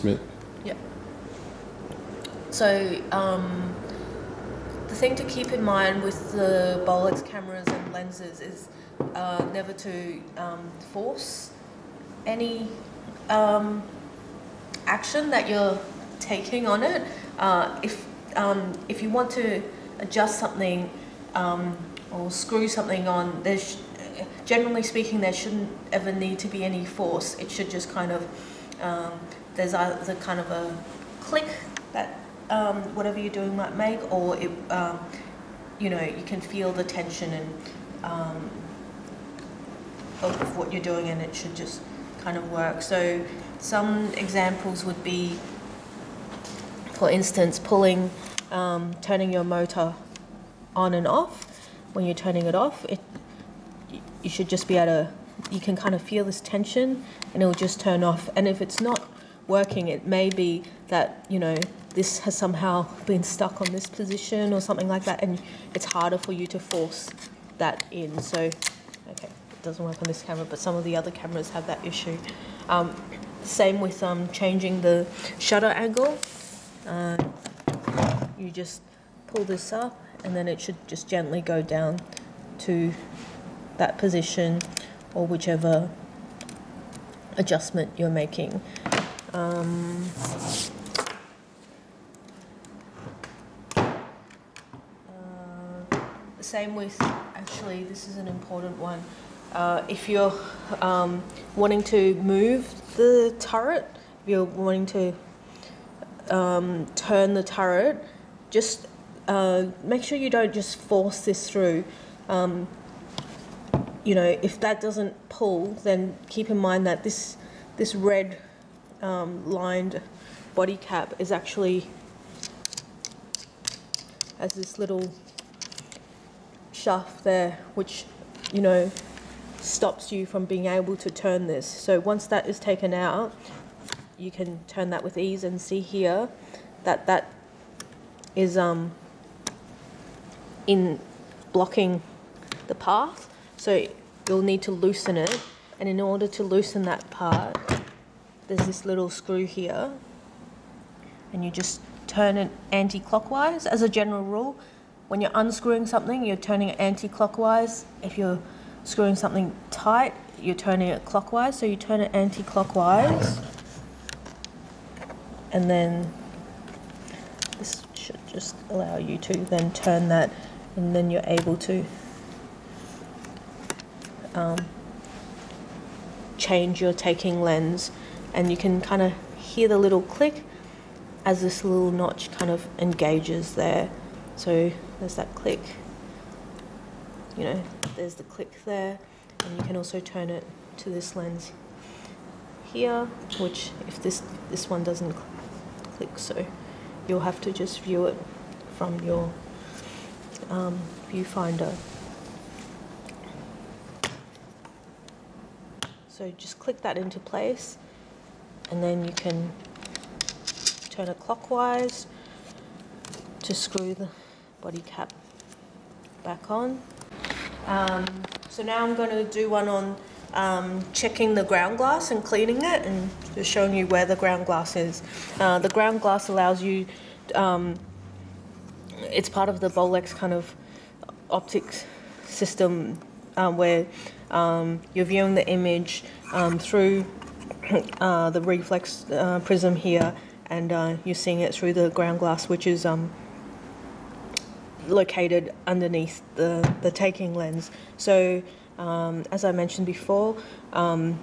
Smith. Yeah. So, um, the thing to keep in mind with the Bolex cameras and lenses is uh, never to um, force any um, action that you're taking on it. Uh, if um, if you want to adjust something um, or screw something on, there's generally speaking there shouldn't ever need to be any force. It should just kind of um, there's either kind of a click that um, whatever you're doing might make, or it, um, you know, you can feel the tension and um, of what you're doing, and it should just kind of work. So some examples would be, for instance, pulling, um, turning your motor on and off. When you're turning it off, it you should just be able to. You can kind of feel this tension, and it'll just turn off. And if it's not working, it may be that you know this has somehow been stuck on this position or something like that, and it's harder for you to force that in. So, okay, it doesn't work on this camera, but some of the other cameras have that issue. Um, same with um, changing the shutter angle. Uh, you just pull this up, and then it should just gently go down to that position or whichever adjustment you're making. Um, uh, same with, actually, this is an important one. Uh, if you're um, wanting to move the turret, if you're wanting to um, turn the turret, just uh, make sure you don't just force this through. Um, you know, if that doesn't pull, then keep in mind that this this red um, lined body cap is actually has this little shaft there, which you know stops you from being able to turn this. So once that is taken out, you can turn that with ease and see here that that is um, in blocking the path. So you'll need to loosen it. And in order to loosen that part, there's this little screw here. And you just turn it anti-clockwise as a general rule. When you're unscrewing something, you're turning it anti-clockwise. If you're screwing something tight, you're turning it clockwise. So you turn it anti-clockwise. And then this should just allow you to then turn that and then you're able to um, change your taking lens and you can kind of hear the little click as this little notch kind of engages there. So there's that click, you know, there's the click there, and you can also turn it to this lens here, which if this this one doesn't click, so you'll have to just view it from your um, viewfinder. So just click that into place and then you can turn it clockwise to screw the body cap back on. Um, so now I'm going to do one on um, checking the ground glass and cleaning it and just showing you where the ground glass is. Uh, the ground glass allows you, um, it's part of the Bolex kind of optics system um, where um, you're viewing the image um, through uh, the reflex uh, prism here, and uh, you're seeing it through the ground glass, which is um, located underneath the, the taking lens. So, um, as I mentioned before, um,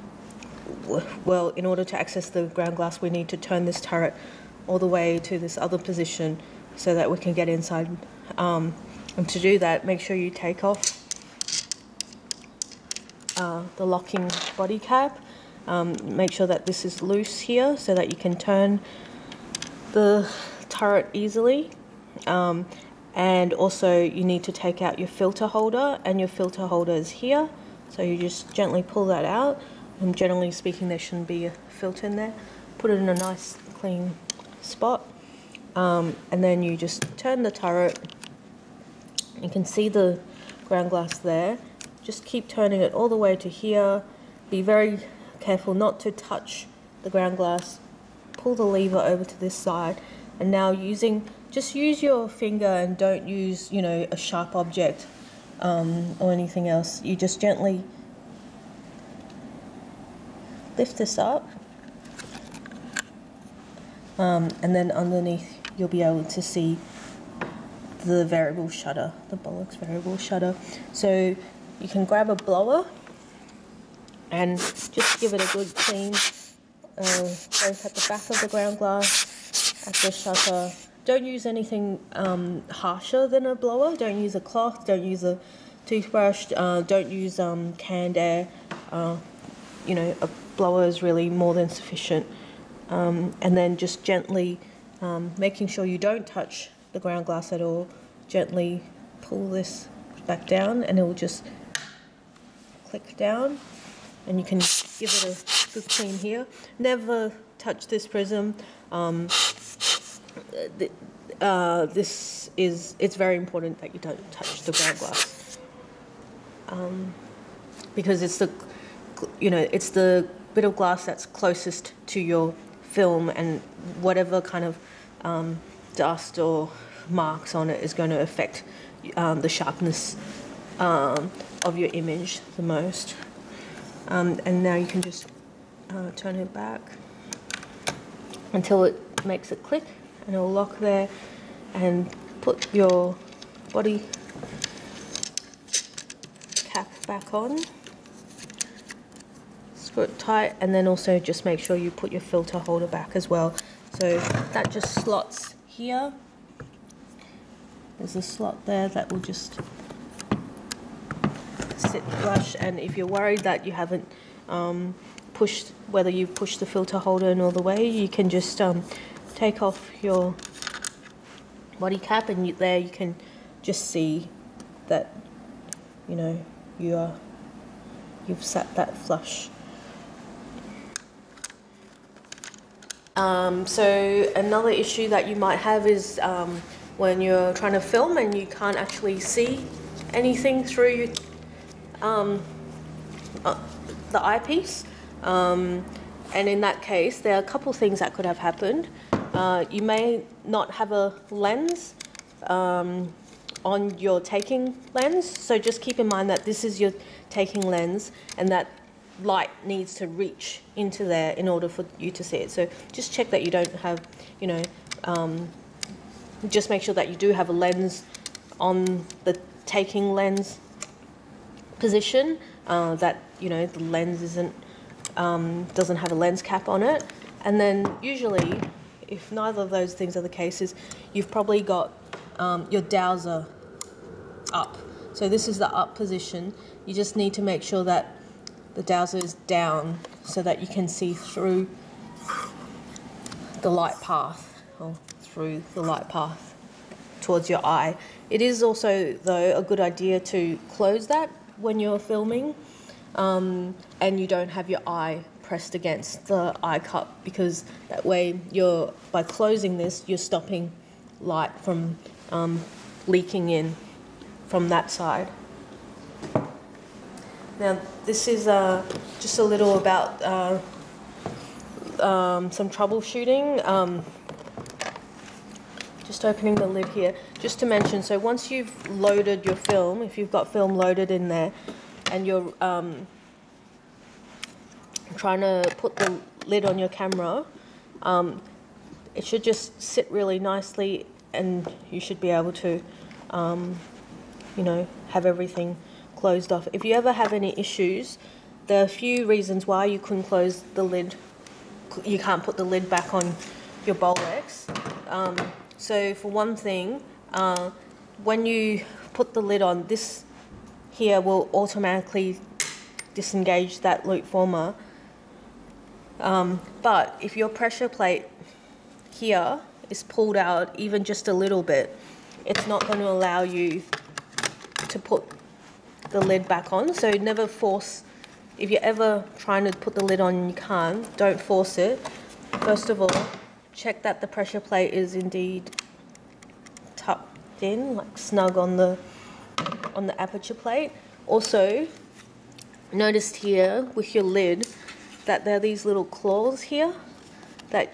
well, in order to access the ground glass, we need to turn this turret all the way to this other position so that we can get inside. Um, and to do that, make sure you take off uh, the locking body cap. Um, make sure that this is loose here so that you can turn the turret easily. Um, and also you need to take out your filter holder and your filter holder is here. So you just gently pull that out. And generally speaking, there shouldn't be a filter in there. Put it in a nice clean spot. Um, and then you just turn the turret. You can see the ground glass there just keep turning it all the way to here. Be very careful not to touch the ground glass. Pull the lever over to this side. And now using just use your finger and don't use you know a sharp object um, or anything else. You just gently lift this up um, and then underneath you'll be able to see the variable shutter the Bolex variable shutter. So you can grab a blower and just give it a good clean uh, both at the back of the ground glass, at the shutter. Don't use anything um, harsher than a blower. Don't use a cloth. Don't use a toothbrush. Uh, don't use um, canned air. Uh, you know, a blower is really more than sufficient. Um, and then just gently um, making sure you don't touch the ground glass at all. Gently pull this back down and it will just click down and you can give it a good clean here. Never touch this prism. Um, uh, this is, it's very important that you don't touch the ground glass. Um, because it's the, you know, it's the bit of glass that's closest to your film and whatever kind of um, dust or marks on it is going to affect um, the sharpness um, of your image the most. Um, and now you can just uh, turn it back until it makes it click and it will lock there and put your body cap back on. Screw it tight and then also just make sure you put your filter holder back as well. So that just slots here. There's a slot there that will just sit flush and if you're worried that you haven't um, pushed, whether you've pushed the filter holder in all the way, you can just um, take off your body cap and you, there you can just see that, you know, you are, you've sat that flush. Um, so another issue that you might have is um, when you're trying to film and you can't actually see anything through um, uh, the eyepiece. Um, and in that case, there are a couple things that could have happened. Uh, you may not have a lens um, on your taking lens, so just keep in mind that this is your taking lens and that light needs to reach into there in order for you to see it. So just check that you don't have, you know, um, just make sure that you do have a lens on the taking lens position uh, that you know the lens isn't um, doesn't have a lens cap on it. And then usually if neither of those things are the cases you've probably got um, your dowser up. So this is the up position. You just need to make sure that the dowser is down so that you can see through the light path or through the light path towards your eye. It is also, though, a good idea to close that when you're filming um, and you don't have your eye pressed against the eye cup because that way you're by closing this you're stopping light from um, leaking in from that side. Now this is uh, just a little about uh, um, some troubleshooting. Um, just opening the lid here, just to mention, so once you've loaded your film, if you've got film loaded in there, and you're um, trying to put the lid on your camera, um, it should just sit really nicely and you should be able to, um, you know, have everything closed off. If you ever have any issues, there are a few reasons why you couldn't close the lid, you can't put the lid back on your Bolex. So for one thing, uh, when you put the lid on, this here will automatically disengage that loop former. Um, but if your pressure plate here is pulled out even just a little bit, it's not going to allow you to put the lid back on. So never force, if you're ever trying to put the lid on and you can't, don't force it. First of all, check that the pressure plate is indeed tucked in, like snug on the on the aperture plate. Also, noticed here with your lid that there are these little claws here that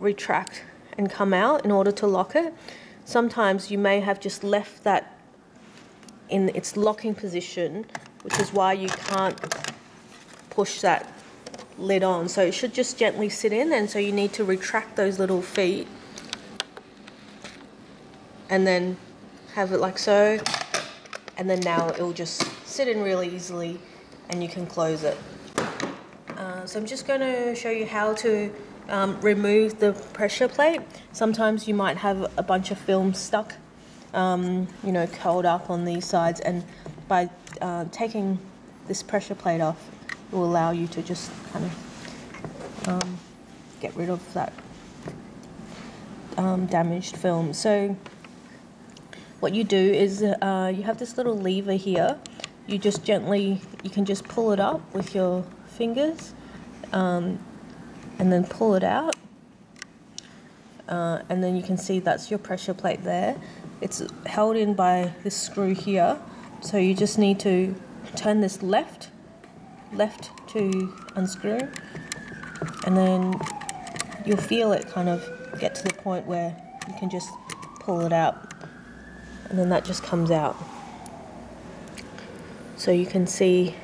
retract and come out in order to lock it. Sometimes you may have just left that in its locking position, which is why you can't push that lid on. So it should just gently sit in and so you need to retract those little feet and then have it like so and then now it will just sit in really easily and you can close it. Uh, so I'm just going to show you how to um, remove the pressure plate. Sometimes you might have a bunch of film stuck, um, you know, curled up on these sides and by uh, taking this pressure plate off will allow you to just kind of um, get rid of that um, damaged film. So what you do is uh, you have this little lever here. You just gently, you can just pull it up with your fingers um, and then pull it out. Uh, and then you can see that's your pressure plate there. It's held in by this screw here. So you just need to turn this left, left to unscrew. And then you'll feel it kind of get to the point where you can just pull it out and then that just comes out. So you can see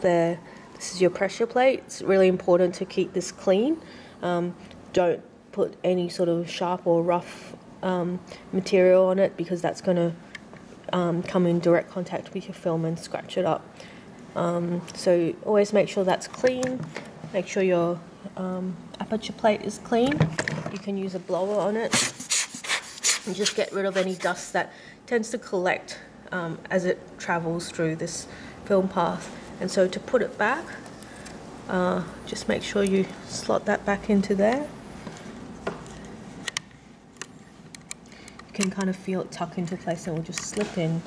there, this is your pressure plate. It's really important to keep this clean. Um, don't put any sort of sharp or rough um, material on it because that's going to um, come in direct contact with your film and scratch it up. Um, so always make sure that's clean. Make sure your um, aperture plate is clean. You can use a blower on it and just get rid of any dust that tends to collect um, as it travels through this film path. And so to put it back, uh, just make sure you slot that back into there. Can kind of feel it tuck into place and will just slip in.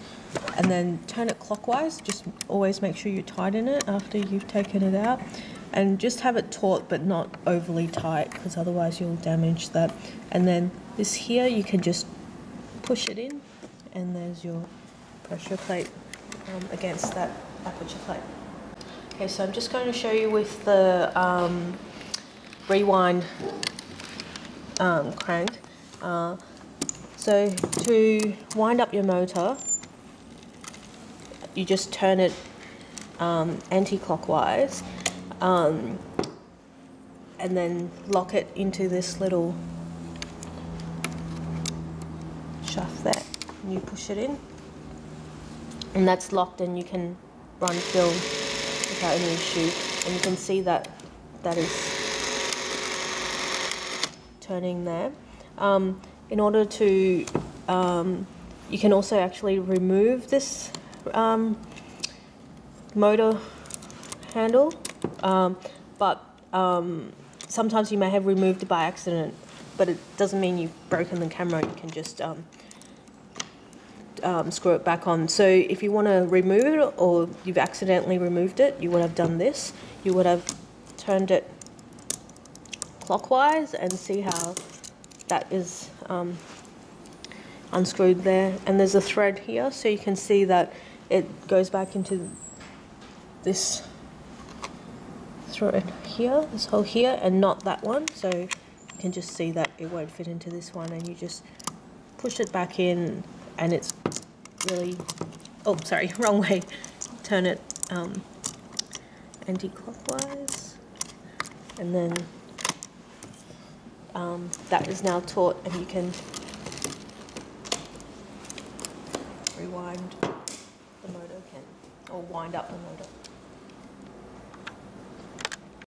And then turn it clockwise, just always make sure you tighten it after you've taken it out. And just have it taut but not overly tight because otherwise you'll damage that. And then this here, you can just push it in and there's your pressure plate um, against that aperture plate. Okay, so I'm just going to show you with the um, rewind um, crank. Uh, so to wind up your motor, you just turn it um, anti-clockwise um, and then lock it into this little shaft there. And you push it in. And that's locked and you can run film without any issue. And you can see that that is turning there. Um, in order to um, you can also actually remove this um, motor handle um, but um, sometimes you may have removed it by accident but it doesn't mean you've broken the camera you can just um, um, screw it back on. So if you want to remove it or you've accidentally removed it, you would have done this. You would have turned it clockwise and see how that is um, unscrewed there. And there's a thread here, so you can see that it goes back into this thread here, this hole here, and not that one. So you can just see that it won't fit into this one, and you just push it back in and it's really, oh, sorry, wrong way. Turn it um, anti-clockwise. And then um, that is now taut and you can rewind the motor again, or wind up the motor.